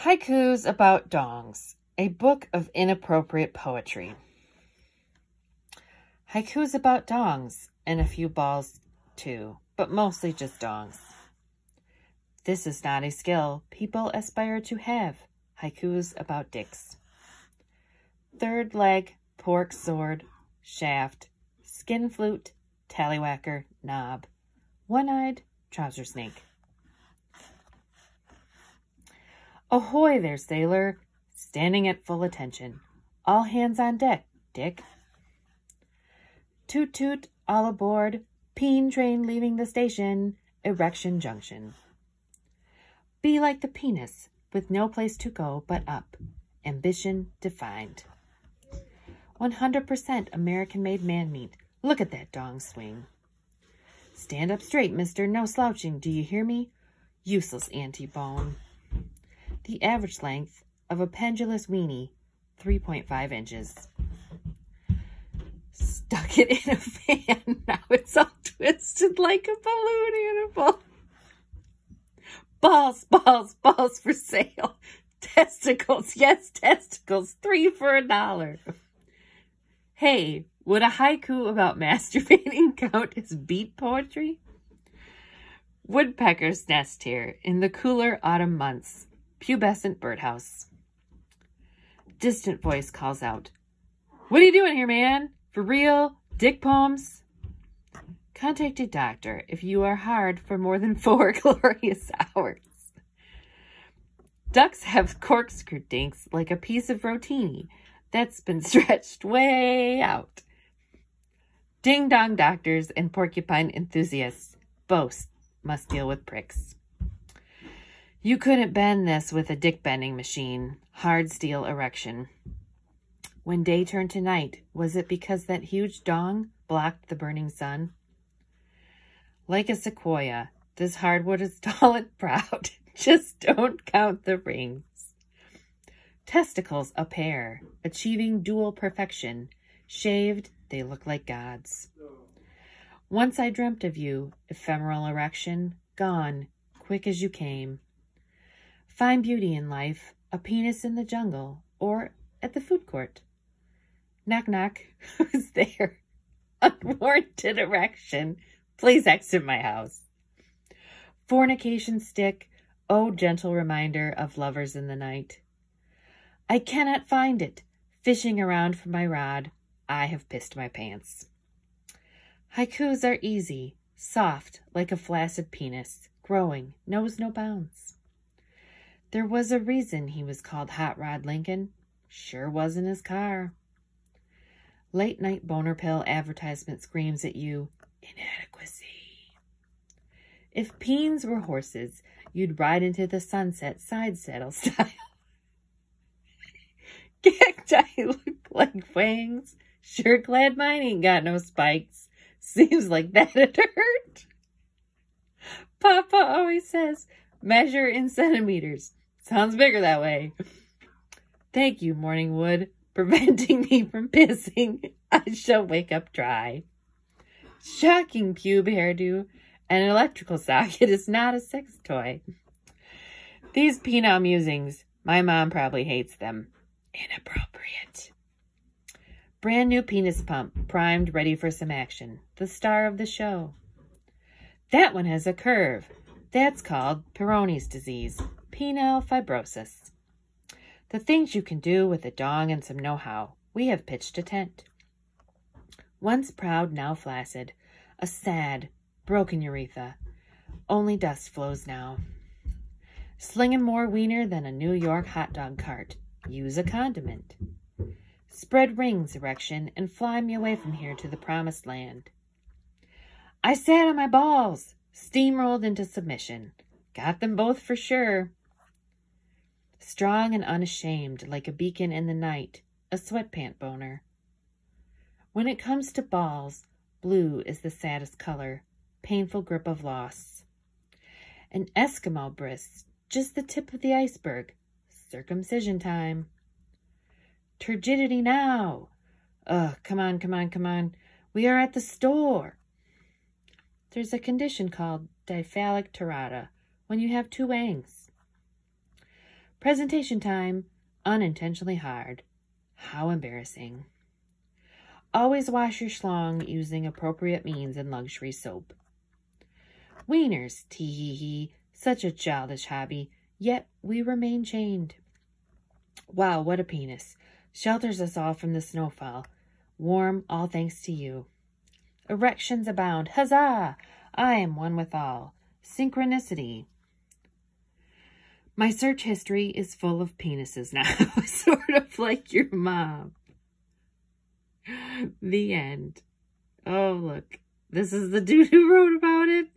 Haikus About Dongs, a book of inappropriate poetry. Haikus about dongs and a few balls too, but mostly just dongs. This is not a skill people aspire to have. Haikus about dicks. Third leg, pork sword, shaft, skin flute, tallywhacker, knob, one-eyed, trouser snake. Ahoy there, sailor, standing at full attention. All hands on deck, Dick. Toot toot, all aboard, peen train leaving the station, erection junction. Be like the penis, with no place to go but up, ambition defined. 100% American-made man meat. Look at that dong swing. Stand up straight, mister. No slouching. Do you hear me? Useless anti-bone. The average length of a pendulous weenie, 3.5 inches. Stuck it in a fan. Now it's all twisted like a balloon animal. Balls, balls, balls for sale. Testicles, yes, testicles. Three for a dollar. Hey, would a haiku about masturbating count as beat poetry? Woodpecker's nest here in the cooler autumn months. Pubescent birdhouse. Distant voice calls out, What are you doing here, man? For real? Dick poems? Contact a doctor if you are hard for more than four glorious hours. Ducks have corkscrew dinks like a piece of rotini that's been stretched way out. Ding dong doctors and porcupine enthusiasts both must deal with pricks. You couldn't bend this with a dick bending machine. Hard steel erection. When day turned to night, was it because that huge dong blocked the burning sun? Like a sequoia, this hardwood is tall and proud. Just don't count the rings. Testicles a pair, achieving dual perfection. Shaved, they look like gods. Once I dreamt of you, ephemeral erection, gone, quick as you came. Find beauty in life, a penis in the jungle, or at the food court. Knock, knock. Who's there? Unwarranted erection. Please exit my house. Fornication stick. Oh, gentle reminder of lovers in the night. I cannot find it. Fishing around for my rod. I have pissed my pants. Haikus are easy, soft, like a flaccid penis, growing, knows no bounds. There was a reason he was called Hot Rod Lincoln. Sure wasn't his car. Late night boner pill advertisement screams at you, inadequacy. If peens were horses, you'd ride into the sunset side saddle style. Cacti look like wings. Sure glad mine ain't got no spikes. Seems like that'd hurt. Papa always says, measure in centimeters. Sounds bigger that way. Thank you, morning wood, preventing me from pissing. I shall wake up dry. Shocking pube hairdo. An electrical socket is not a sex toy. These penile musings, my mom probably hates them. Inappropriate. Brand new penis pump, primed, ready for some action. The star of the show. That one has a curve. That's called Peyronie's disease penile fibrosis. The things you can do with a dong and some know-how. We have pitched a tent. Once proud, now flaccid. A sad, broken urethra. Only dust flows now. Slinging more wiener than a New York hot dog cart. Use a condiment. Spread rings, erection, and fly me away from here to the promised land. I sat on my balls, steamrolled into submission. Got them both for sure strong and unashamed like a beacon in the night, a sweatpant boner. When it comes to balls, blue is the saddest color, painful grip of loss. An Eskimo bris, just the tip of the iceberg, circumcision time. Turgidity now. Ugh, come on, come on, come on. We are at the store. There's a condition called diphallic terata when you have two wangs. Presentation time. Unintentionally hard. How embarrassing. Always wash your schlong using appropriate means and luxury soap. Wieners, tee hee hee, such a childish hobby, yet we remain chained. Wow, what a penis. Shelters us all from the snowfall. Warm, all thanks to you. Erections abound. Huzzah! I am one with all. Synchronicity. My search history is full of penises now, sort of like your mom. The end. Oh, look. This is the dude who wrote about it.